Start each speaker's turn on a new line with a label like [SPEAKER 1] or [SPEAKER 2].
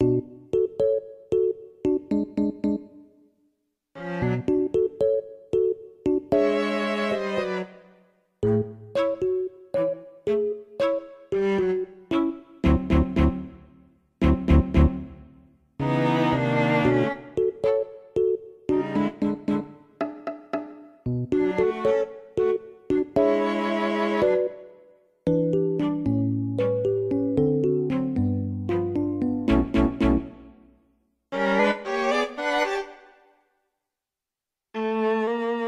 [SPEAKER 1] you